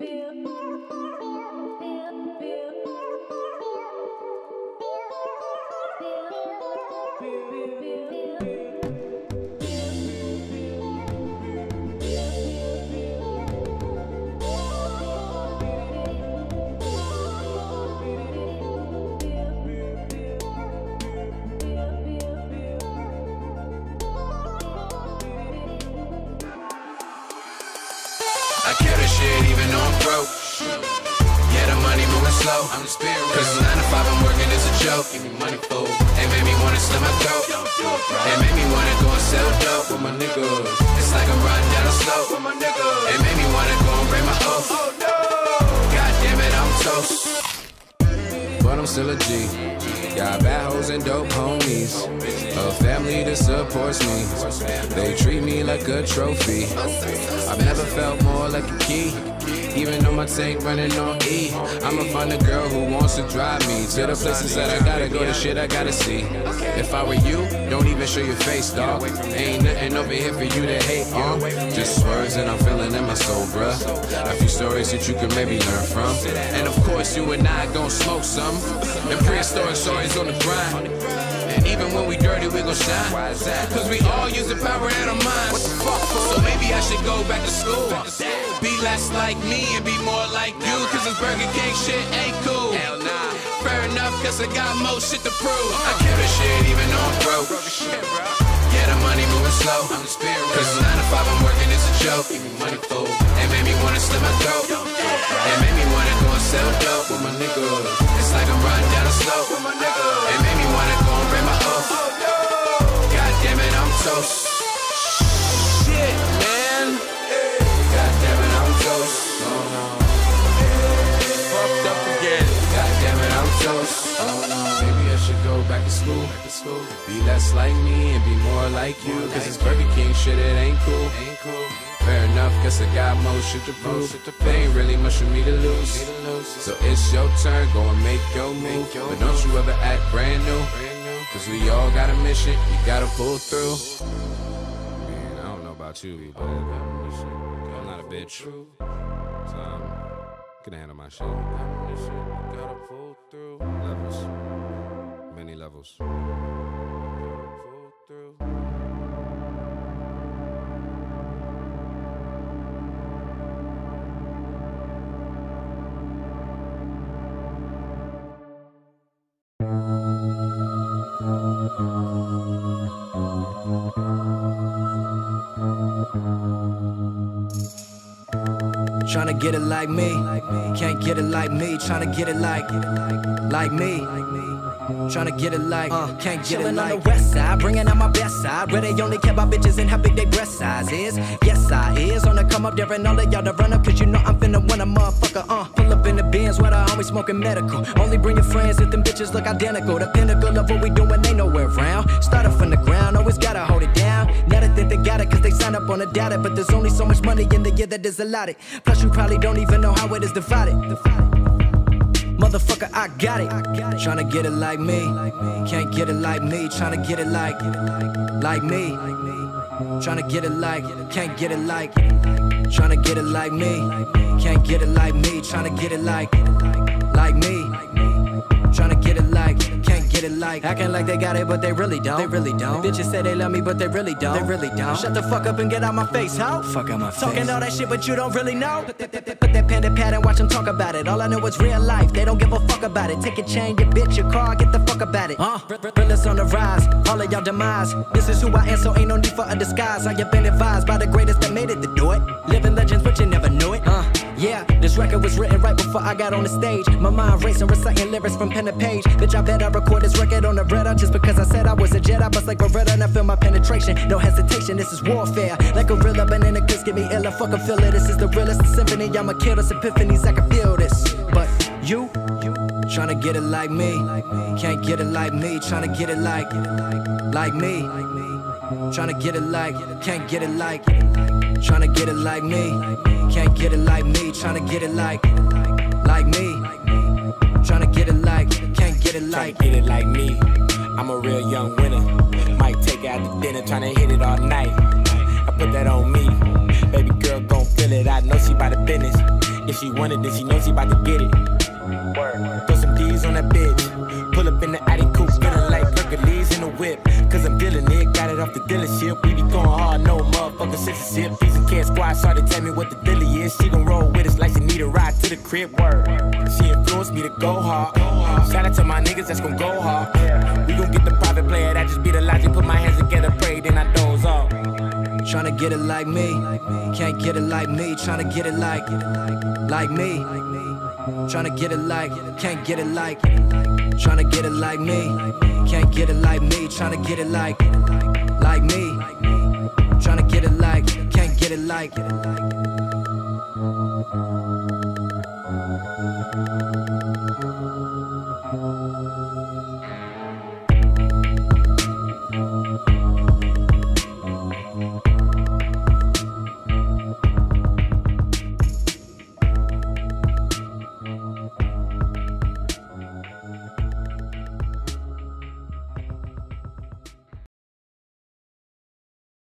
I slow. I'm the spirit. Cause 9 to 5 I'm working as a joke. Give me money, fool. It made me wanna slim my throat. It made me wanna go and sell dope with my niggas. It's like I'm riding down a slope with my niggas. It made me wanna go and break my oath. Oh, God damn it, I'm toast. But I'm still a G. Got bad hoes and dope homies. A family that supports me. They treat me like a trophy. I've never felt more like a key. Even though my tank running on E, I'ma find a girl who wants to drive me to the places that I gotta go, the shit I gotta see. If I were you, don't even show your face, dog. Ain't nothing over here for you to hate on. Just words and I'm feeling in my soul, bruh. A few stories that you can maybe learn from. And of course, you and I gon' smoke some. And prehistoric stories on the grind. And even when we dirty, we gon' shine. Cause we all use the power in our minds. So maybe I should go back to school. Less like me and be more like you. Cause this Burger King shit ain't cool. Hell nah. Fair enough, cause I got more shit to prove. Uh. I kill this shit even though I'm broke. Yeah, the money moving slow. I'm the spirit. Cause 9 to 5 I'm working, it's a joke. Give me money, fool. Toast. Oh no. Maybe I should go back to school. Back to school. Be less like me and be more like you. Cause this Burger King shit, it ain't cool. Ain't cool. Fair enough, guess I got more shit to prove. There ain't really much for me to lose. So it's your turn, go and make your move. But don't you ever act brand new. Cause we all got a mission, you gotta pull through. Man, I don't know about you, but I'm not a bitch. So um, Gonna handle my shit. Gotta pull through. Levels. Many levels. Tryna get it like me, can't get it like me. Tryna get it like, like me. Tryna get it like, can't get it like. on the west side, bringing out my best side. Where they only care about bitches and how big they breast size is. Yes, I is. On the come up, daring all of y'all to run up, cause you know I'm finna win a motherfucker. Uh, pull up in the bins where I always smoking medical. Only bring your friends if them bitches look identical. The pinnacle of what we doing, ain't nowhere around. Started from the ground, always gotta hold it down. Up on a data. But there's only so much money in the year that is allotted. Plus, you probably don't even know how it is divided. Motherfucker, I got it. Tryna get it like me, can't get it like me. Tryna get it like, like me. Tryna get it like, can't get it like. Tryna get it like me, can't get it like me. Tryna get it like, like me. It like. Acting like they got it, but they really don't. They really don't. Bitches say they love me, but they really don't. They really don't. Shut the fuck up and get out my face, ho. Fuck out my Talking all that shit, but you don't really know. Put that, put that, that pen to pad and watch them talk about it. All I know is real life. They don't give a fuck about it. Take your chain, your bitch, your car, get the fuck about it. Huh? Realest on the rise, all of y'all demise. This is who I am, so ain't no need for a disguise. I have been advised by the greatest before I got on the stage. My mind racing, reciting lyrics from pen to page. Bitch, I bet I record this record on the Bretta just because I said I was a Jedi. Bust like Beretta and I feel my penetration. No hesitation, this is warfare. Like a gorilla, banana kiss, get me illa. Fuck a feel it. This is the realest symphony. I'ma kill this epiphanies. I can feel this. But you, you, Tryna get it like me, can't get it like me. Tryna get it like, like me. Tryna get it like, can't get it like. Tryna get it like me, can't get it like me. Tryna get it like, like me. Tryna get it like, can't get it like. Get it like me. I'm a real young winner. Might take out to dinner, tryna hit it all night. I put that on me. Baby girl gon' feel it. I know she by the business. If she want it, then she knows she about to get it. Throw some D's on that bitch. Pull up in the Addy coupe, whip. Cause I'm dealing it, got it off the dealership. We be going hard, no motherfucker censorship. Piece of cat squad started tell me what the dilly is. She gon' roll with us like she need a ride to the crib. Word. She influenced me to go hard. Shout out to my niggas that's gon' go hard. We gon' get the private player, that just be the logic. Put my hands together, pray, then I doze off. Tryna get it like me, can't get it like me. Tryna get it like, like me. Tryna get it like, can't get it like. Tryna get it like me. Can't get it like me. Tryna get it like, like me. Tryna get it like, can't get it like. Thank you.